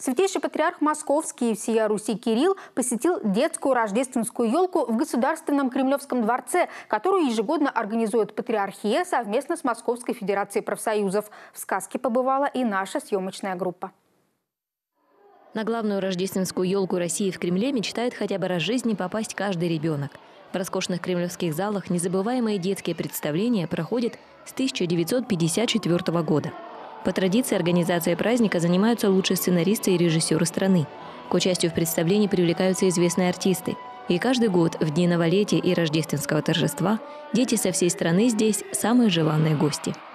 Святейший патриарх Московский и всея Руси Кирилл посетил детскую рождественскую елку в Государственном Кремлевском дворце, которую ежегодно организует Патриархия совместно с Московской Федерацией профсоюзов. В сказке побывала и наша съемочная группа. На главную рождественскую елку России в Кремле мечтает хотя бы раз в жизни попасть каждый ребенок. В роскошных кремлевских залах незабываемые детские представления проходят с 1954 года. По традиции организация праздника занимаются лучшие сценаристы и режиссеры страны. К участию в представлении привлекаются известные артисты. И каждый год в дни новолетия и рождественского торжества дети со всей страны здесь самые желанные гости –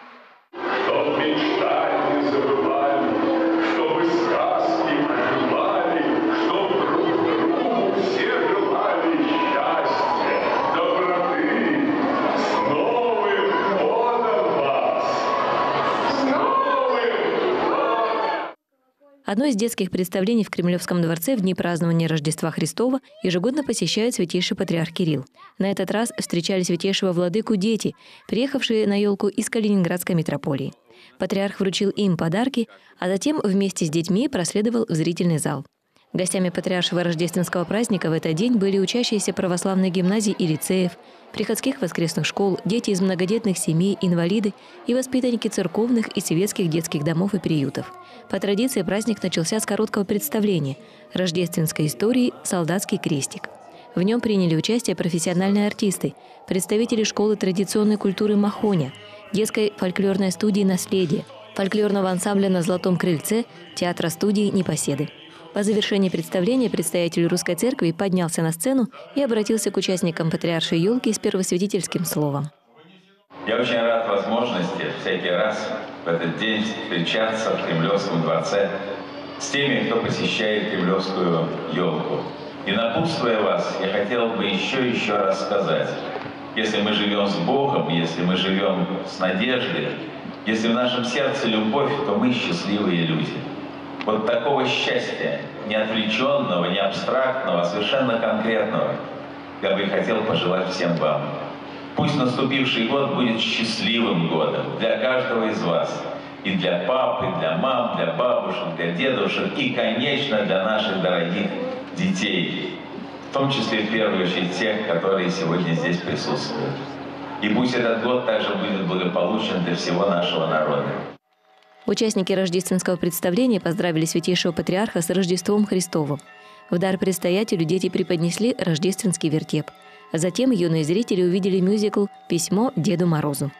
Одно из детских представлений в Кремлевском дворце в дни празднования Рождества Христова ежегодно посещает святейший патриарх Кирилл. На этот раз встречали святейшего владыку дети, приехавшие на елку из Калининградской метрополии. Патриарх вручил им подарки, а затем вместе с детьми проследовал в зрительный зал. Гостями патриаршего рождественского праздника в этот день были учащиеся православной гимназии и лицеев, приходских воскресных школ, дети из многодетных семей, инвалиды и воспитанники церковных и советских детских домов и приютов. По традиции праздник начался с короткого представления – рождественской истории «Солдатский крестик». В нем приняли участие профессиональные артисты, представители школы традиционной культуры «Махоня», детской фольклорной студии «Наследие», фольклорного ансамбля «На золотом крыльце», театра студии «Непоседы». По завершении представления представитель Русской Церкви поднялся на сцену и обратился к участникам Патриаршей елки с первосвятительским словом. Я очень рад возможности всякий раз в этот день встречаться в Кремлевском дворце с теми, кто посещает Кремлевскую елку. И напутствуя вас, я хотел бы еще и еще раз сказать, если мы живем с Богом, если мы живем с надеждой, если в нашем сердце любовь, то мы счастливые люди вот такого счастья, не отвлеченного, не абстрактного, а совершенно конкретного, я бы хотел пожелать всем вам. Пусть наступивший год будет счастливым годом для каждого из вас. И для пап, и для мам, для бабушек, для дедушек, и, конечно, для наших дорогих детей. В том числе, в первую очередь, тех, которые сегодня здесь присутствуют. И пусть этот год также будет благополучен для всего нашего народа. Участники рождественского представления поздравили святейшего патриарха с Рождеством Христовым. В дар предстоятелю дети преподнесли рождественский вертеп. Затем юные зрители увидели мюзикл «Письмо Деду Морозу».